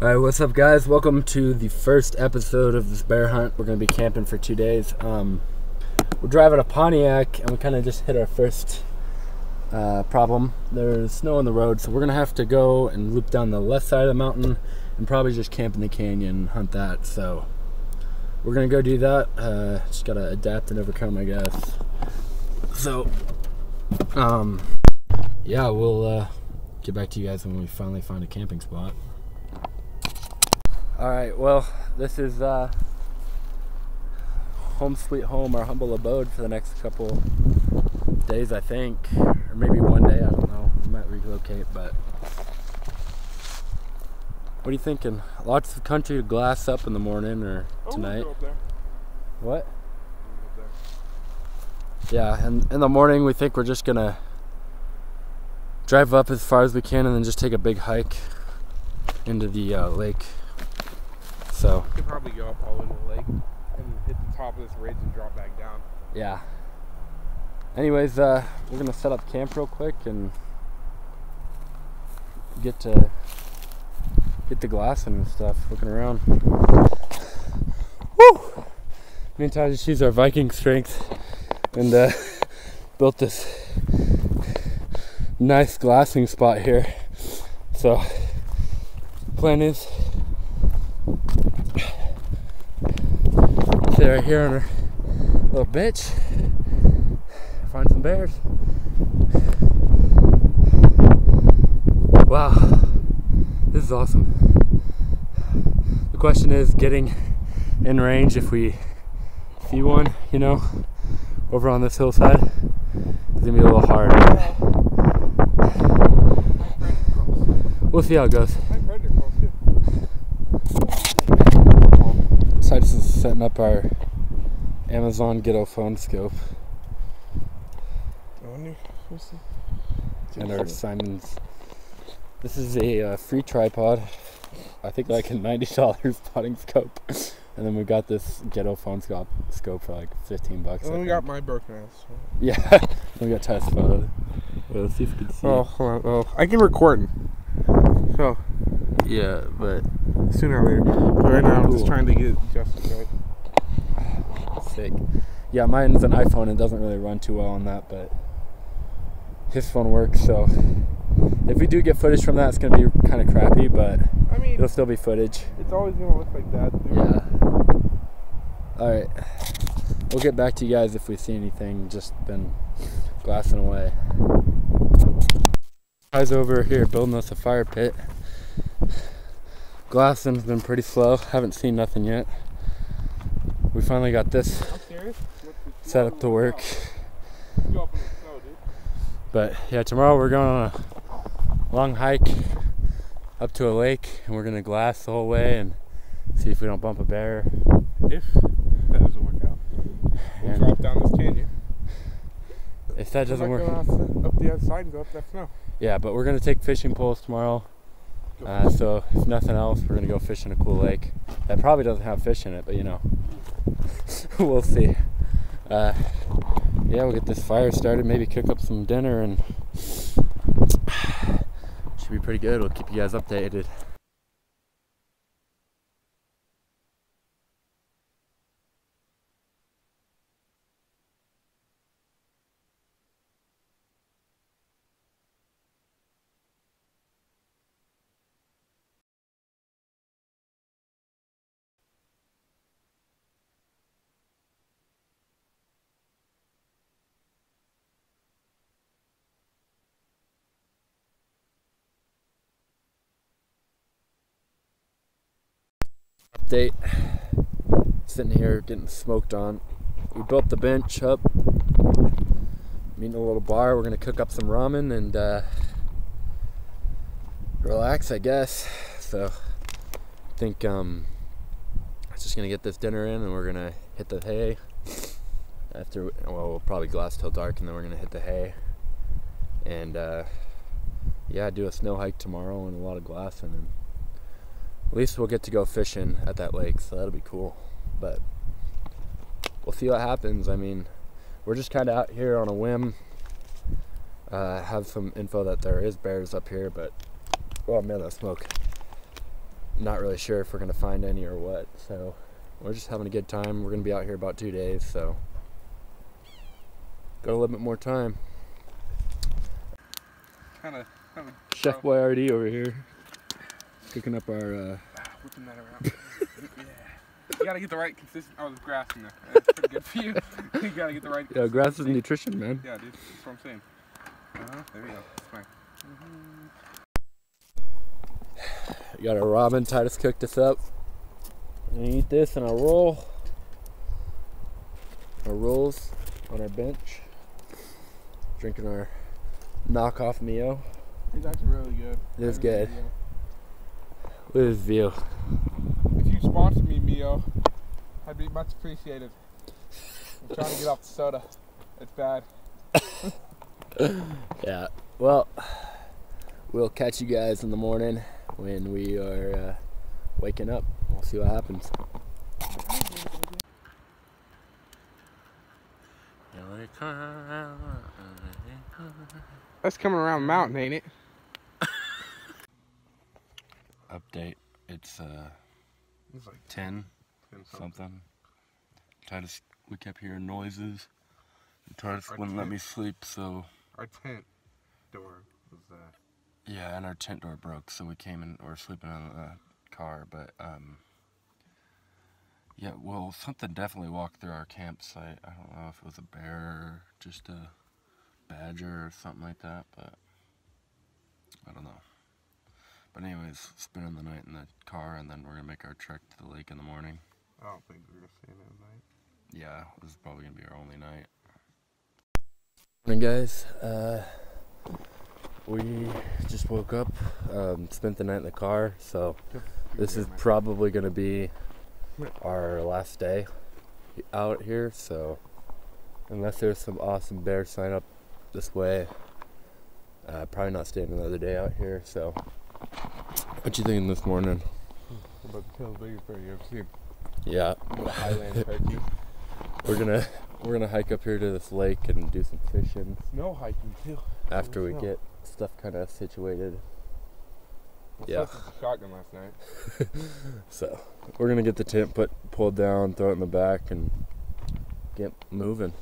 Alright, what's up guys? Welcome to the first episode of this bear hunt. We're gonna be camping for two days. Um, we're driving a Pontiac and we kind of just hit our first uh, problem. There's snow on the road, so we're gonna have to go and loop down the left side of the mountain and probably just camp in the canyon, hunt that. So we're gonna go do that. Uh, just gotta adapt and overcome, I guess. So, um, yeah, we'll uh, get back to you guys when we finally find a camping spot. All right, well, this is uh, home sweet home, our humble abode for the next couple days, I think, or maybe one day. I don't know. We might relocate, but what are you thinking? Lots of country to glass up in the morning or tonight. Oh. We'll up there. What? We'll go up there. Yeah, and in the morning we think we're just gonna drive up as far as we can and then just take a big hike into the uh, lake. So We could probably go up all into the lake and hit the top of this ridge and drop back down. yeah. Anyways, uh, we're gonna set up camp real quick and get to get the glass and stuff. Looking around. Woo! Me and Ty just used our Viking strength and uh, built this nice glassing spot here. So, plan is right here on our little bench, find some bears. Wow, this is awesome. The question is getting in range if we see one, you know, over on this hillside. It's gonna be a little hard. but My friend are close. We'll see how it goes. My friend are close too. So I just is setting up our Amazon Ghetto phone scope I wonder. We'll see. and our Simon's. This is a uh, free tripod. I think like a ninety dollars spotting scope, and then we got this Ghetto phone scope scope for like fifteen bucks. And I then we think. got my broken ass. yeah, we got test phone. Well, let's see if we can see. Oh, hold on. Oh, I can record. So yeah, but sooner or later. But right now I'm just trying to get Justin right. sick. Yeah, mine's an iPhone and doesn't really run too well on that, but his phone works. So if we do get footage from that, it's gonna be kind of crappy, but I mean, it'll still be footage. it's always gonna look like that. dude. Yeah. All right. We'll get back to you guys if we see anything. Just been glassing away. Guys over here building us a fire pit. Glassing's been pretty slow. Haven't seen nothing yet. We finally got this I'm serious. What's the set up to work. You go up in the snow, dude. But yeah, tomorrow we're going on a long hike up to a lake and we're gonna glass the whole way and see if we don't bump a bear. If that doesn't work out, we'll And drop down this canyon. if that doesn't work, Up, up the other side and go up that snow. Yeah, but we're gonna take fishing poles tomorrow. Uh, so if nothing else, we're gonna go fish in a cool lake that probably doesn't have fish in it, but you know, we'll see. Uh, yeah, we'll get this fire started. Maybe cook up some dinner, and should be pretty good. We'll keep you guys updated. Update. Sitting here getting smoked on. We built the bench up. Meeting a little bar. We're gonna cook up some ramen and uh, relax, I guess. So I think um, I'm just gonna get this dinner in, and we're gonna hit the hay. After well, we'll probably glass till dark, and then we're gonna hit the hay. And uh, yeah, do a snow hike tomorrow and a lot of glassing. And at least we'll get to go fishing at that lake, so that'll be cool. But we'll see what happens. I mean, we're just kind of out here on a whim. Uh, have some info that there is bears up here, but oh man, that smoke. not really sure if we're gonna find any or what. So we're just having a good time. We're gonna be out here about two days, so got a little bit more time. Kind of, kind of Chef Boyardee over here, cooking up our. Uh, whipping that around. yeah. You gotta get the right consistent. Oh, there's grass in there. That's pretty good for you. you gotta get the right. yeah, grass is nutrition, man. Yeah, dude. That's what I'm saying. Uh-huh. There we go. That's fine. We got our ramen. Titus cooked us up. We're gonna eat this and a roll. Our rolls on our bench. Drinking our knockoff Mio. It's actually really good. It is good. With his view. If you sponsor me, Mio, I'd be much appreciated. I'm trying to get off the soda. It's bad. Yeah. Well, we'll catch you guys in the morning when we are uh, waking up. We'll see what happens. That's coming around the mountain, ain't it? Update. It's uh, It's like 10 something. Titus, we kept hearing noises. Titus Our wouldn't let me sleep, so Our tent door was uh, yeah, and our tent door broke, so we came in. We were sleeping in the car, but um, yeah, well, something definitely walked through our campsite. I don't know if it was a bear, or just a badger, or something like that, but I don't know. But anyways, spending the night in the car, and then we're gonna make our trek to the lake in the morning. I don't think we're gonna stay there night. Yeah, this is probably gonna be our only night. Morning, guys. Uh, we just woke up, um, spent the night in the car, so this is probably gonna be our last day out here. So, unless there's some awesome bear sign up this way, uh, probably not staying another day out here. So, what you thinking this morning? about the tail's biggest bear you ever seen. Yeah, The Highland turkey. we're gonna we're gonna hike up here to this lake and do some fishing. Snow hiking too. after we snow. get stuff kind of situated. Yeah. slept with a shotgun last night. So we're gonna get the tent put pulled down, throw it in the back, and get moving.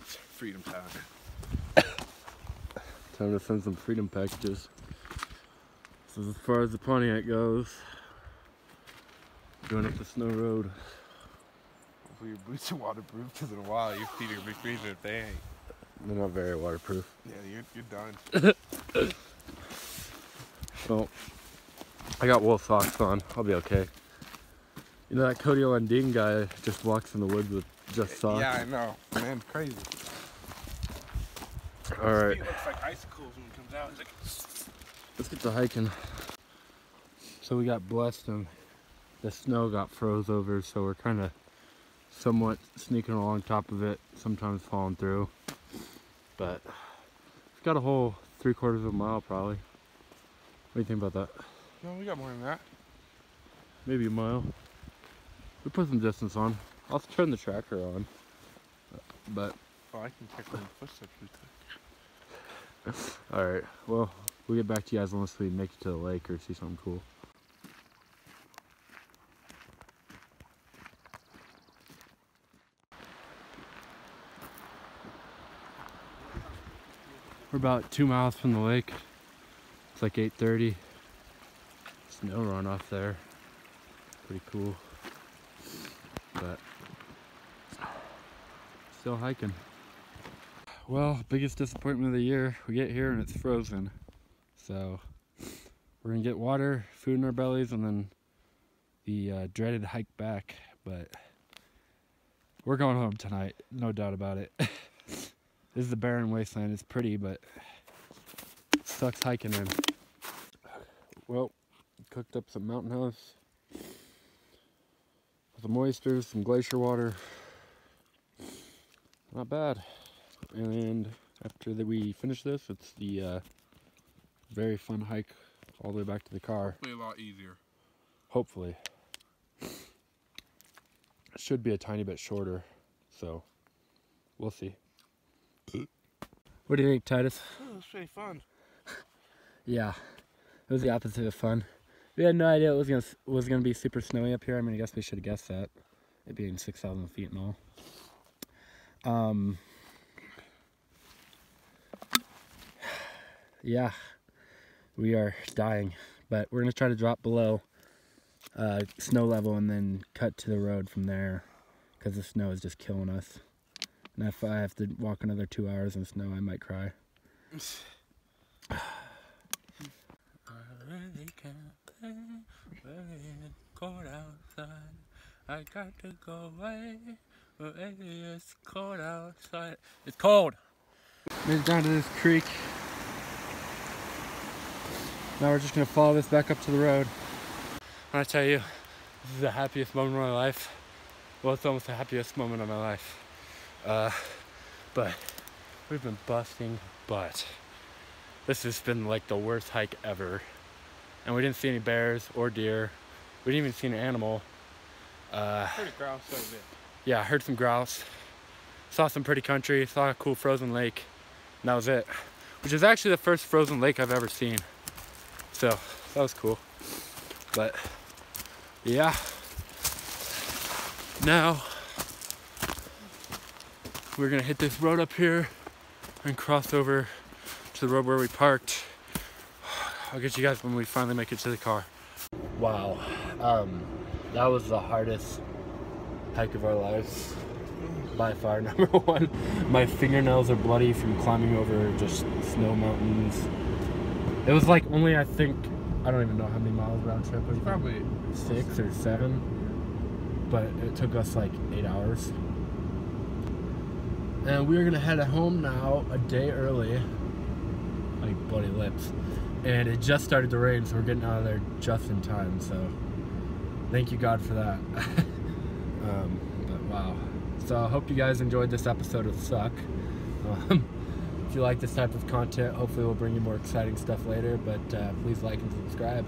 Freedom time. Time to send some freedom packages. This is as far as the Pontiac goes. Going up the snow road. Hopefully your boots are waterproof because in a while your feet are gonna be freezing if they ain't. They're not very waterproof. Yeah, you're, you're done. Well, I got wool socks on. I'll be okay. You know that Cody Lundin guy just walks in the woods with just socks. Yeah, I know. Man, crazy. All right. Looks like icicles when it comes out. It's like, Let's get to hiking. So we got blessed and the snow got froze over, so we're kind of somewhat sneaking along top of it, sometimes falling through. But we've got a whole three quarters of a mile probably. What do you think about that? no, we got more than that. Maybe a mile. We put some distance on. I'll turn the tracker on. But Oh, I can check on the footsteps real quick. alright, well, we'll get back to you guys unless we make it to the lake or see something cool. We're about two miles from the lake. It's like 8.30. Snow runoff there. Pretty cool. But still hiking. Well, biggest disappointment of the year. We get here and it's frozen. So we're gonna get water, food in our bellies, and then the uh, dreaded hike back. But we're going home tonight, no doubt about it. this is the barren wasteland. It's pretty, but it sucks hiking in. Well, cooked up some mountain house, some oysters, some glacier water. Not bad. And after that we finish this, it's the uh, very fun hike all the way back to the car. Hopefully a lot easier. Hopefully. It should be a tiny bit shorter, so we'll see. What do you think, Titus? Oh, was pretty fun. Yeah, it was the opposite of fun. We had no idea it was gonna was gonna be super snowy up here. I mean, I guess we should have guessed that. It being six thousand feet and all. Um. Yeah, we are dying, but we're gonna try to drop below uh, snow level and then cut to the road from there, because the snow is just killing us. And if I have to walk another two hours in snow, I might cry. really can't play it's cold outside. I got to go away. It's cold outside. It's cold. Made it down to this creek. Now we're just gonna follow this back up to the road. When I tell you, this is the happiest moment of my life. Well, it's almost the happiest moment of my life. Uh, but we've been busting butt. This has been like the worst hike ever. And we didn't see any bears or deer. We didn't even see an animal. Uh, Pretty grouse over there. yeah, heard some grouse. Saw some pretty country. Saw a cool frozen lake. And that was it. Which is actually the first frozen lake I've ever seen. So that was cool. But yeah. Now we're gonna hit this road up here and cross over to the road where we parked. I'll get you guys when we finally make it to the car. Wow. Um, that was the hardest hike of our lives. By far, number one. My fingernails are bloody from climbing over just snow mountains. It was like only, I think, I don't even know how many miles round trip. It was Probably six or seven. But it took us like eight hours. And we're gonna head home now a day early. Like bloody lips. And it just started to rain, so we're getting out of there just in time. So thank you God for that. um, but wow. So I hope you guys enjoyed this episode of Suck. Um, you like this type of content, hopefully we'll bring you more exciting stuff later. But uh, please like and subscribe.